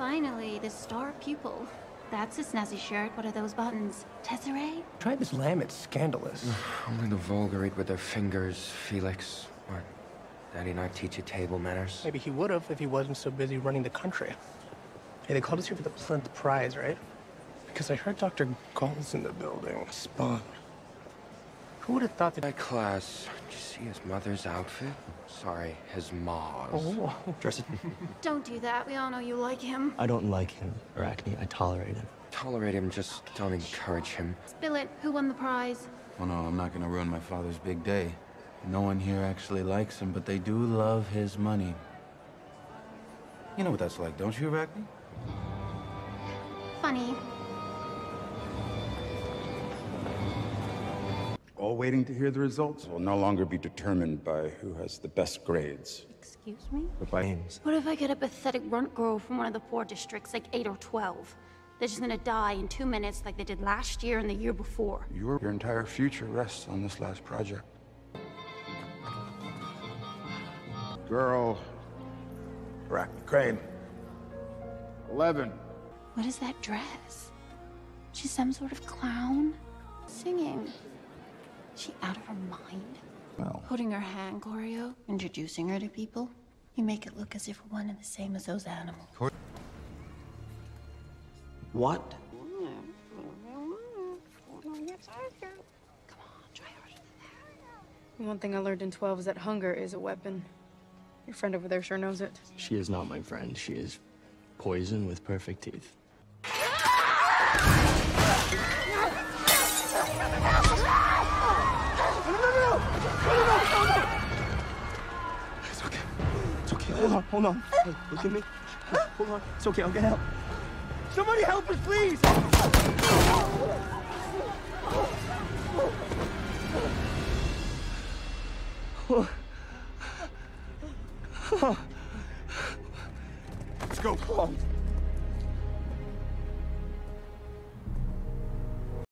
Finally, the star pupil. That's a snazzy shirt. What are those buttons? Tesserae? Try this lamb, it's scandalous. Only the vulgar eat with their fingers, Felix. What? Daddy not teach you table manners? Maybe he would have if he wasn't so busy running the country. Hey, they called us here for the Plinth Prize, right? Because I heard Dr. Gaul's in the building. Spawn. Who would have thought that... My class, did you see his mother's outfit? Sorry, his ma's. Oh, Dress it. Don't do that. We all know you like him. I don't like him, Arachne. I tolerate him. Tolerate him, just don't encourage him. Spill it. Who won the prize? Well, no, I'm not gonna ruin my father's big day. No one here actually likes him, but they do love his money. You know what that's like, don't you, Arachne? Funny. Waiting to hear the results will no longer be determined by who has the best grades, Excuse me? but by Names. What if I get a pathetic runt girl from one of the poor districts, like 8 or 12? They're just gonna die in two minutes like they did last year and the year before. your, your entire future rests on this last project. Girl, Arachne Crane. 11. What is that dress? She's some sort of clown? Singing. She out of her mind? Well, Holding her hand, Coryo, introducing her to people. You make it look as if we're one and the same as those animals. What? Come on, try harder than that. One thing I learned in 12 is that hunger is a weapon. Your friend over there sure knows it. She is not my friend. She is poison with perfect teeth. Hold on, hold on. Hey, look at me. Hold on. It's okay, I'll get help. Somebody help us, please! Let's go.